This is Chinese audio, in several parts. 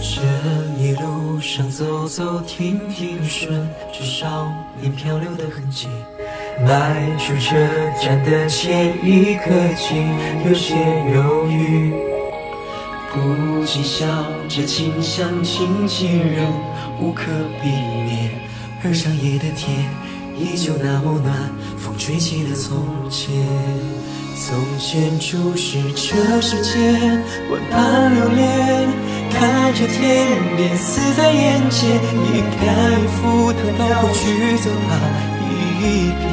这一路上走走停停顺，至少你漂流的痕迹。迈出车站的前一刻起，有些犹豫。不禁笑着，倾向亲近人无可避免。而长夜的天依旧那么暖，风吹起了从前。从前注视这世间，万般流连，看着天边死在眼前，应该赴汤蹈火去走它一遍。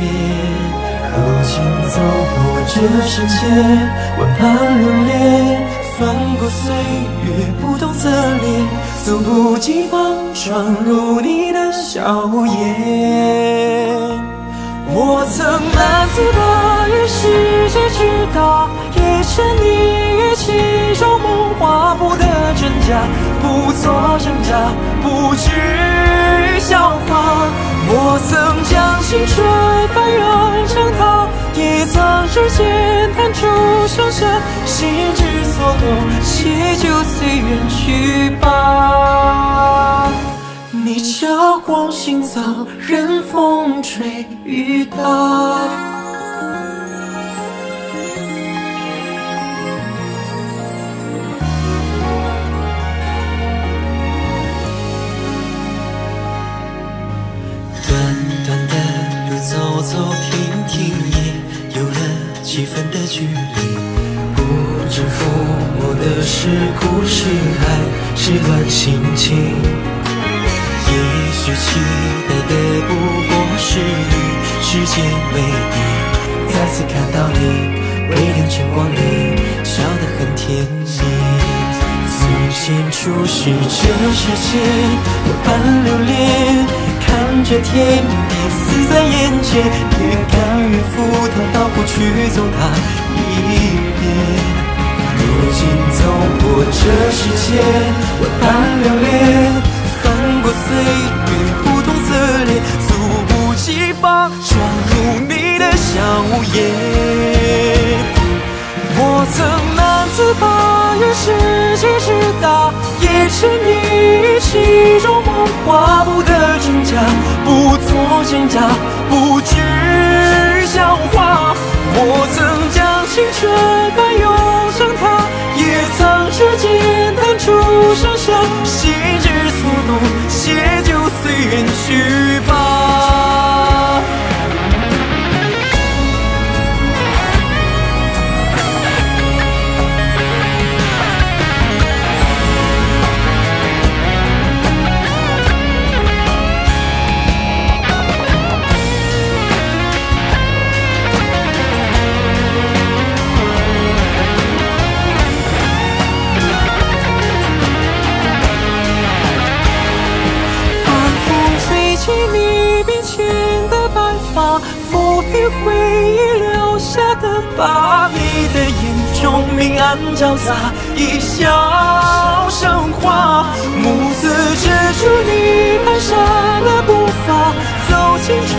如今走过这世间，万般流连，翻过岁月不同侧脸，猝不及防闯入你的笑颜。我曾难自拔于世界之大，也沉溺于其中梦话不得真假，不做挣扎，不惧笑话。我曾将青春翻涌成她，也曾指尖弹出盛夏，心之所动，且就随缘去吧。你叫光行走，任风吹雨打。短短的路走走停停，也有了几分的距离。不知抚摸的是苦是爱，是段心情。也许期待的不过是与世界为敌，再次看到你微亮晨光里，笑得很甜蜜。从前初识这世界，万般流连，着天边死在眼前，也甘愿赴汤蹈火去走它一遍。如今走过这世间，万般流连，翻过岁月不同侧脸，猝不及防闯入你的笑颜。我曾难自拔于世界之大，也沉溺于其中梦话不得真假，真假，不知笑话。我曾将青春翻涌成她，也曾指尖弹出盛夏，心之所动，且就随缘去回忆留下的疤。你的眼中明暗交杂，一笑生花。暮色遮住你蹒跚的步伐，走青春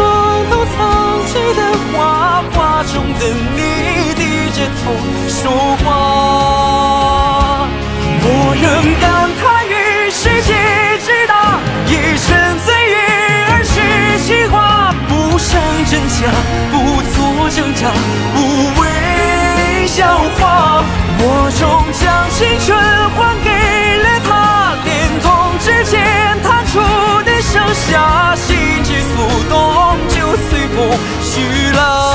无畏笑话，我终将青春还给了他，连同指尖弹出的盛夏，心之所动，就随风去了。